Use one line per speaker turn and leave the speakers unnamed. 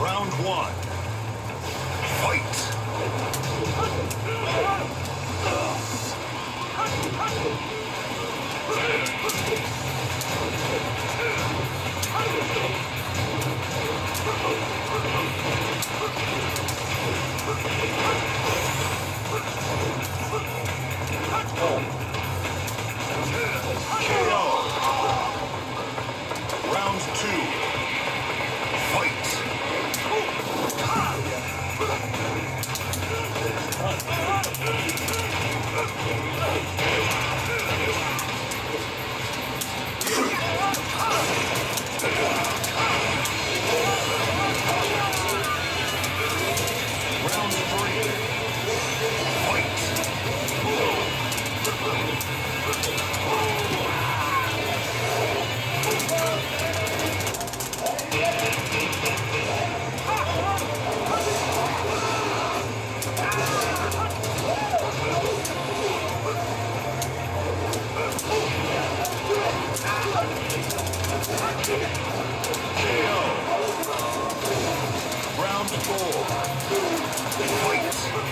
Round one. Fight! Round Round four. Fight!